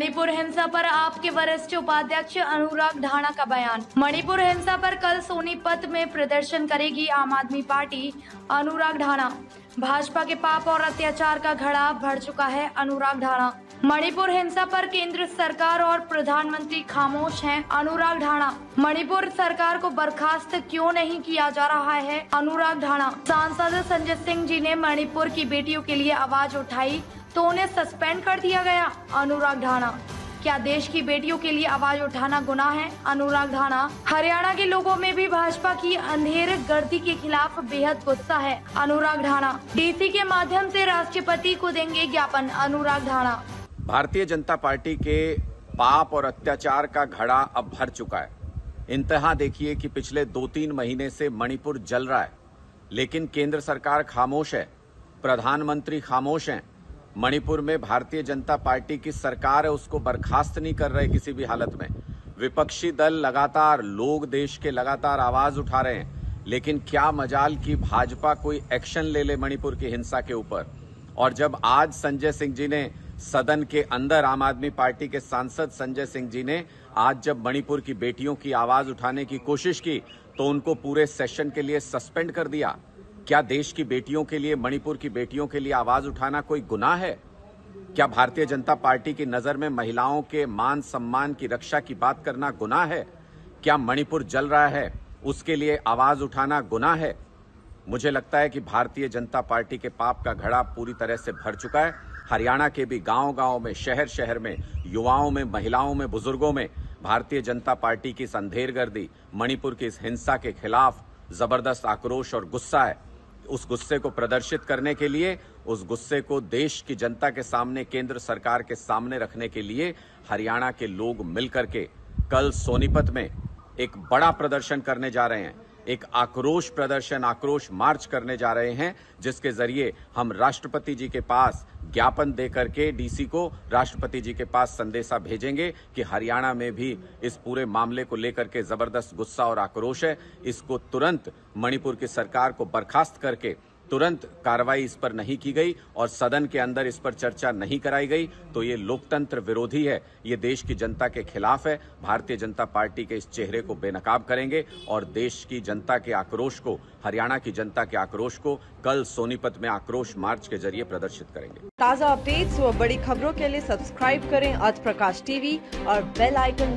मणिपुर हिंसा पर आपके वरिष्ठ उपाध्यक्ष अनुराग ढाणा का बयान। मणिपुर हिंसा पर कल सोनीपत में प्रदर्शन करेगी आम आदमी पार्टी अनुराग ढाणा। भाजपा के पाप और अत्याचार का घड़ा भर चुका है अनुराग ढाणा। मणिपुर हिंसा पर केंद्र सरकार और प्रधानमंत्री खामोश हैं अनुराग ढाणा। मणिपुर सरकार को बर्खास्त क्यों नहीं किया जा रहा है अनुराग ढाणा? सांसद संजय सिंह जी ने मणिपुर की बेटियों के लिए आवाज़ उठाई। तो उन्हें सस्पेंड कर दिया गया, अनुराग ढाणा। क्या देश की बेटियों के लिए आवाज़ उठाना गुनाह है? अनुराग ढाणा, हरियाणा के लोगों में भी भाजपा की अंधेर गर्दी के खिलाफ बेहद गुस्सा है। अनुराग ढाणा डीसी के माध्यम से राष्ट्रपति को देंगे ज्ञापन। अनुराग ढाणा। भारतीय जनता पार्टी के पाप और अत्याचार का घड़ा अब भर चुका है। इंतहा देखिए कि पिछले दो तीन महीने से मणिपुर जल रहा है, लेकिन केंद्र सरकार खामोश है, प्रधानमंत्री खामोश हैं मणिपुर में भारतीय जनता पार्टी की सरकार है उसको बर्खास्त नहीं कर रहे किसी भी हालत में। विपक्षी दल लगातार, लोग देश के लगातार आवाज़ उठा रहे हैं। लेकिन क्या मजाल की भाजपा कोई एक्शन ले ले मणिपुर की हिंसा के ऊपर? और जब आज संजय सिंह जी ने सदन के अंदर आम आदमी पार्टी के सांसद संजय सिंह जी ने आज जब मणिपुर की बेटियों की आवाज़ उठाने की कोशिश की तो उनको पूरे सेशन के लिए सस्पेंड कर दिया। क्या देश की बेटियों के लिए, मणिपुर की बेटियों के लिए आवाज़ उठाना कोई गुनाह है? क्या भारतीय जनता पार्टी की नज़र में महिलाओं के मान सम्मान की रक्षा की बात करना गुनाह है? क्या मणिपुर जल रहा है? उसके लिए आवाज़ उठाना गुनाह है? मुझे लगता है कि भारतीय जनता पार्टी के पाप का घड़ा पूरी तरह से भर चुका है। हरियाणा के भी गाँव गाँव में शहर शहर में, युवाओं में, महिलाओं में, बुज़ुर्गों में भारतीय जनता पार्टी की संधेर गर्दी मणिपुर की इस हिंसा के खिलाफ ज़बरदस्त आक्रोश और गुस्सा है। उस गुस्से को प्रदर्शित करने के लिए, उस गुस्से को देश की जनता के सामने, केंद्र सरकार के सामने रखने के लिए हरियाणा के लोग मिलकर के कल सोनीपत में एक बड़ा प्रदर्शन करने जा रहे हैं। एक आक्रोश प्रदर्शन, आक्रोश मार्च करने जा रहे हैं, जिसके ज़रिए हम राष्ट्रपति जी के पास ज्ञापन देकर के डीसी को राष्ट्रपति जी के पास संदेशा भेजेंगे कि हरियाणा में भी इस पूरे मामले को लेकर के ज़बरदस्त गुस्सा और आक्रोश है। इसको तुरंत मणिपुर की सरकार को बर्खास्त करके तुरंत कार्रवाई इस पर नहीं की गई और सदन के अंदर इस पर चर्चा नहीं कराई गई तो ये लोकतंत्र विरोधी है। ये देश की जनता के खिलाफ है। भारतीय जनता पार्टी के इस चेहरे को बेनकाब करेंगे और देश की जनता के आक्रोश को, हरियाणा की जनता के आक्रोश को कल सोनीपत में आक्रोश मार्च के ज़रिए प्रदर्शित करेंगे। ताज़ा अपडेट्स व बड़ी खबरों के लिए सब्सक्राइब करें आज प्रकाश टीवी और बेल आइकन